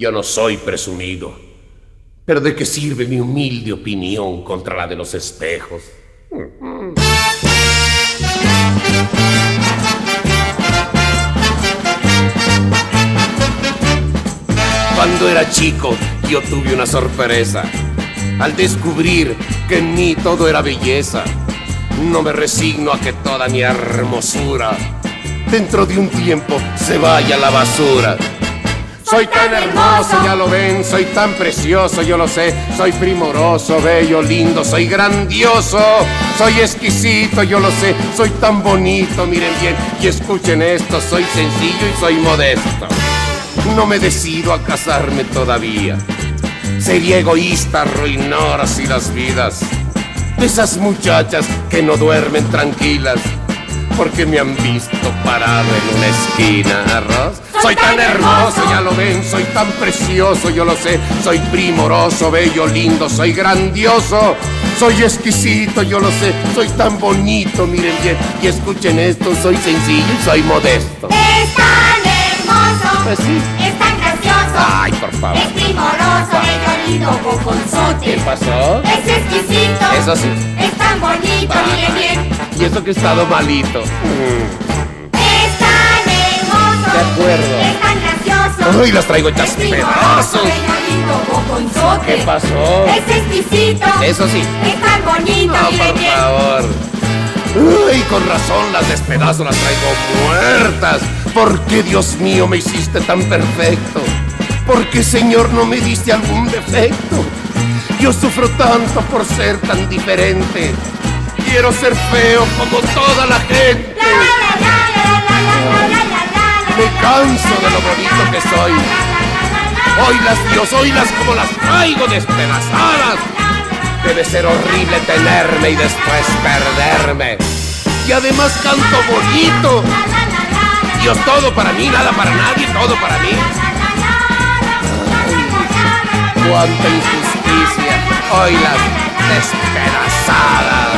Yo no soy presumido, pero ¿de qué sirve mi humilde opinión contra la de los espejos? Cuando era chico, yo tuve una sorpresa al descubrir que en mí todo era belleza. No me resigno a que toda mi hermosura dentro de un tiempo se vaya a la basura. Soy tan hermoso, ya lo ven, soy tan precioso, yo lo sé, soy primoroso, bello, lindo, soy grandioso, soy exquisito, yo lo sé, soy tan bonito, miren bien. Y escuchen esto, soy sencillo y soy modesto. No me decido a casarme todavía. Sería egoísta arruinar así las vidas. De esas muchachas que no duermen tranquilas porque me han visto parado en una esquina, arroz. Soy tan hermoso, ya lo ven, soy tan precioso, yo lo sé, soy primoroso, bello, lindo, soy grandioso, soy exquisito, yo lo sé, soy tan bonito, miren bien, y escuchen esto, soy sencillo y soy modesto. Es tan hermoso, Pues sí. es tan gracioso, Ay, por favor. es primoroso, bello, lindo, boconzote. ¿Qué pasó? Es exquisito, Eso sí. es tan bonito, miren bien. Y eso que he estado malito. Es tan hermoso, De acuerdo. es tan gracioso. Uy, las traigo hechas pedazos. ¿Qué pasó? Es exquisito, Eso sí. es tan bonito, No, por bien. favor. Uy, con razón las despedazo, las traigo muertas. ¿Por qué, Dios mío, me hiciste tan perfecto? ¿Por qué, Señor, no me diste algún defecto? Yo sufro tanto por ser tan diferente quiero ser feo como toda la gente. Me canso de lo bonito que soy. Hoy las Dios, hoy las como las traigo despedazadas. Debe ser horrible tenerme y después perderme. Y además canto bonito. Dios, todo para mí, nada para nadie, todo para mí. Cuánta injusticia. Hoy las despedazadas.